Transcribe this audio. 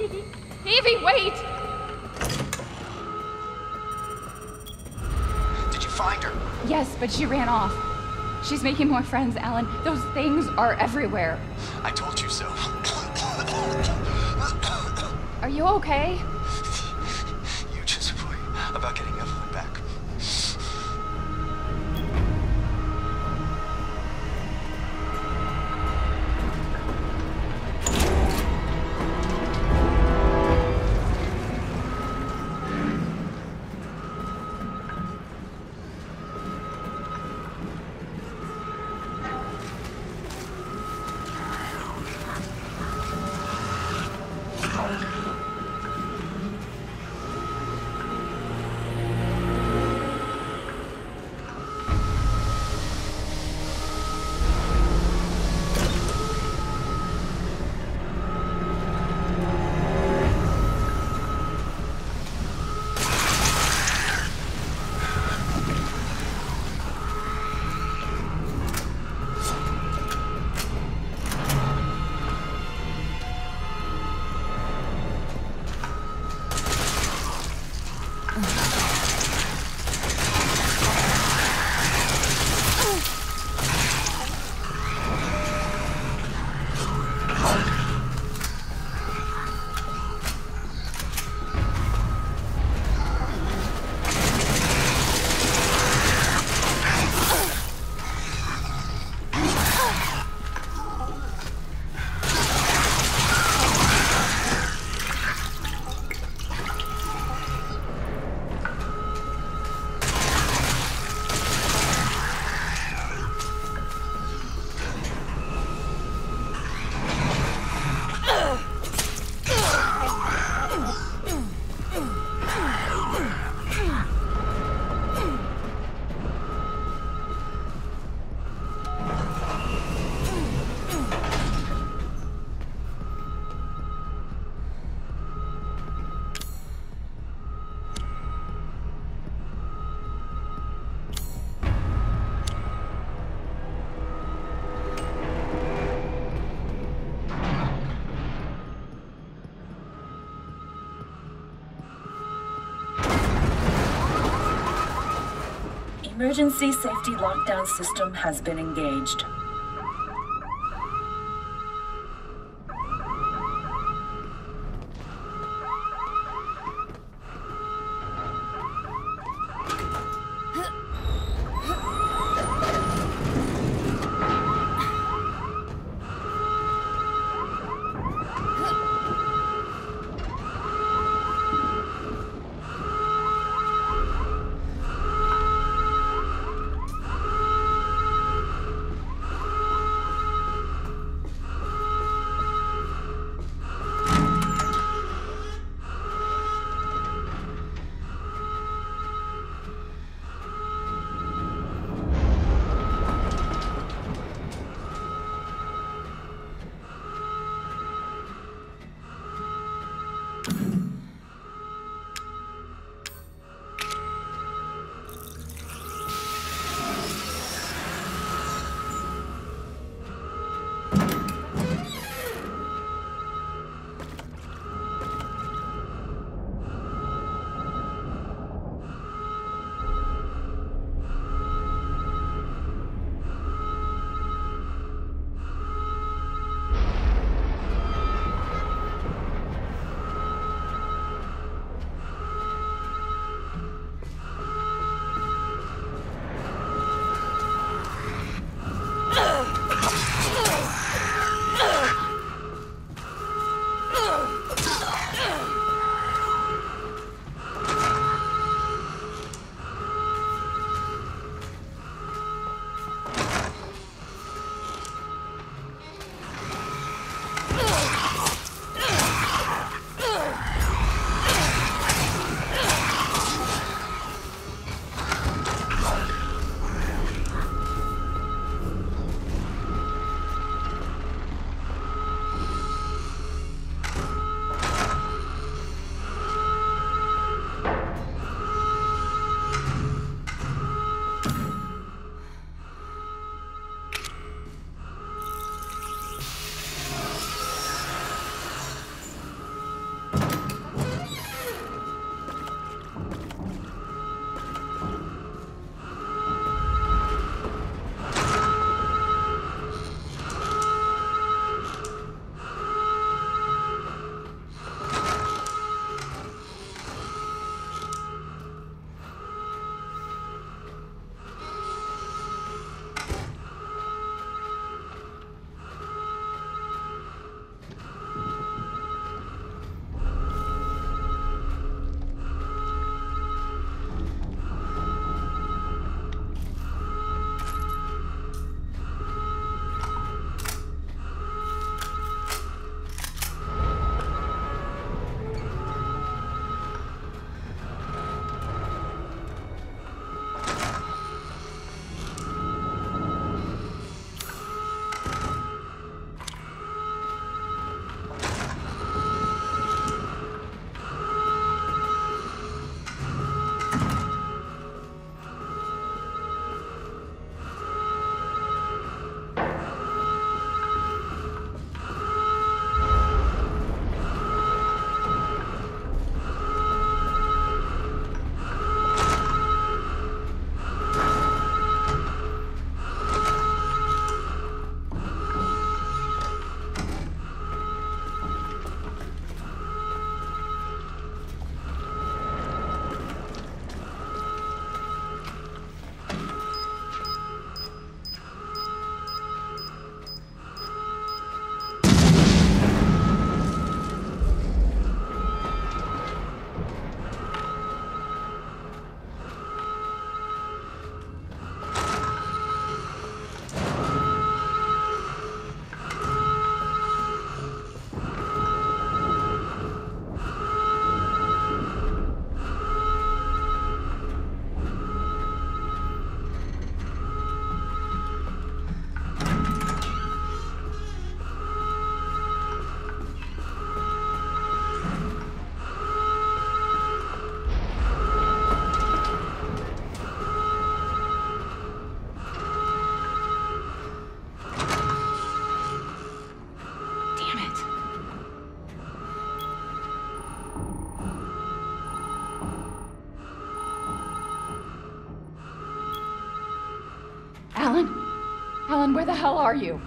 Evie, wait! Did you find her? Yes, but she ran off. She's making more friends, Alan. Those things are everywhere. I told you so. Are you okay? you just worry about getting Emergency safety lockdown system has been engaged. Alan, where the hell are you?